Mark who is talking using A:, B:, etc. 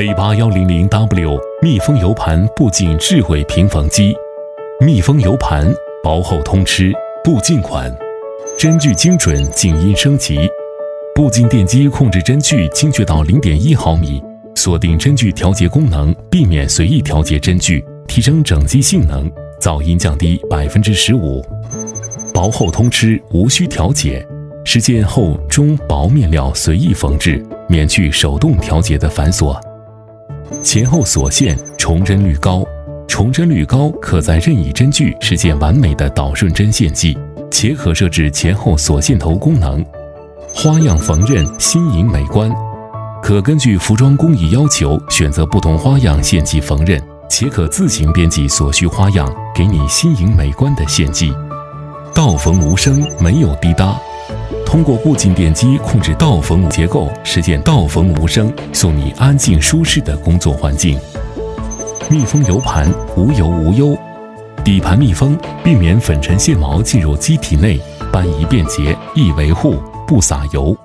A: A 八幺零零 W 密封油盘步进智慧平缝机，密封油盘薄厚通吃，步进款，针距精准，静音升级，步进电机控制针距精确到零点一毫米，锁定针距调节功能，避免随意调节针距，提升整机性能，噪音降低百分之十五，薄厚通吃，无需调节。实现厚中薄面料随意缝制，免去手动调节的繁琐。前后锁线重针率高，重针率高可在任意针距实现完美的导顺针线迹，且可设置前后锁线头功能。花样缝纫新颖美观，可根据服装工艺要求选择不同花样线迹缝纫，且可自行编辑所需花样，给你新颖美观的线迹。倒缝无声，没有滴答。通过步进电机控制倒缝结构，实现倒缝无声，送你安静舒适的工作环境。密封油盘无油无忧，底盘密封，避免粉尘线毛进入机体内，搬移便捷，易维护，不洒油。